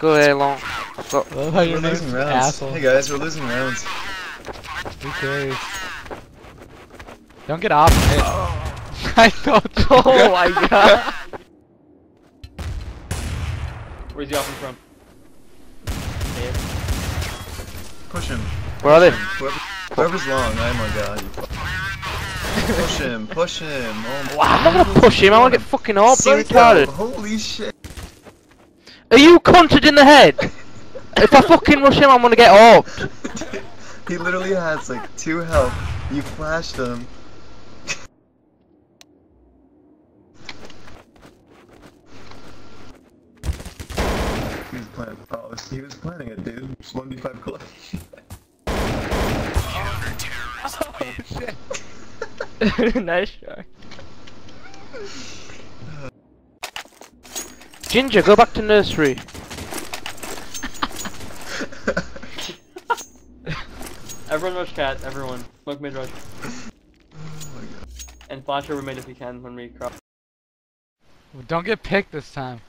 go ahead, long. Go. I love how We're your name's losing rounds. asshole. Hey guys, we're losing rounds. Who cares? Don't get off it. Oh. I told you. Oh my god. Where's he AWPing from? Push him. Where are they? Whoever, whoever's long, oh my god. Push him, push him. Oh my I'm not gonna push him, I wanna get fucking AWPed, you retarded. Holy shit. Are you cunted in the head? if I fucking rush him, I'm gonna get AWPed. he literally has like two health. You flashed him. He was planning. Oh, he was planning it, dude. Just 1v5 club. nice try. Ginger, go back to nursery. Everyone rush cat, everyone. Smoke mid rush. oh my god. And flash over mid if you can when we cross. Don't get picked this time.